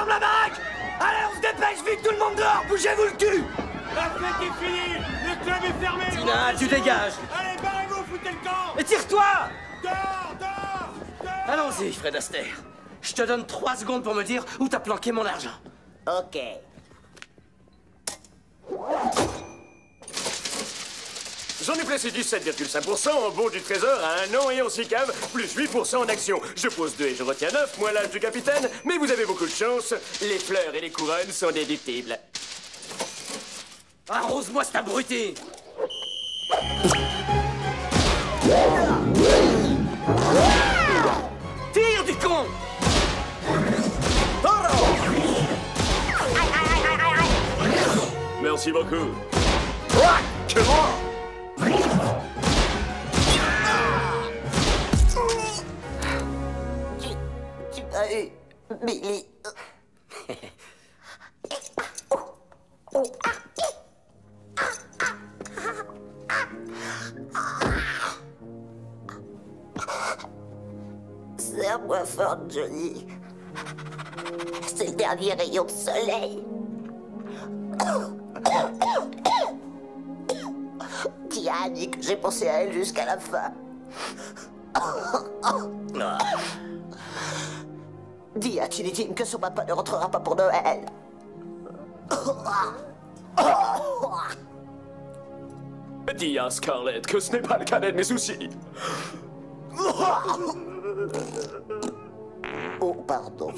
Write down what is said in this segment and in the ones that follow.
ferme la baraque Allez, on se dépêche, vite tout le monde dehors, bougez-vous le cul La fête est finie, le club est fermé Tina, tu dégages Allez, barrez-vous, foutez le camp Et tire-toi Dehors, dehors, dehors Allons-y, Fred Astaire. Je te donne trois secondes pour me dire où t'as planqué mon argent. Ok. J'en ai placé 17,5% en bon du trésor à un an et en SICAV, plus 8% en actions. Je pose 2 et je retiens 9, moins l'âge du capitaine, mais vous avez beaucoup de chance. Les fleurs et les couronnes sont déductibles. Arrose-moi cet abruti Tire du con Merci beaucoup. Eu Billy. Serre-moi fort, Johnny. C'est le dernier rayon de soleil. Que j'ai pensé à elle jusqu'à la fin. Dis à Tilly Tim que son papa ne rentrera pas pour Noël. Dis à Scarlett que ce n'est pas le cadet de mes soucis. Oh, pardon.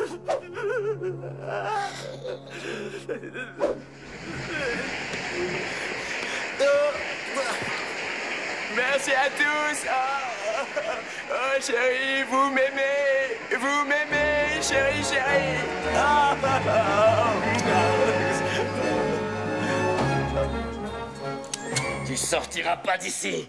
Merci à tous. Oh, oh, chérie, vous m'aimez. Vous m'aimez, chérie, chérie. Tu sortiras pas d'ici